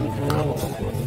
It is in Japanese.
もう。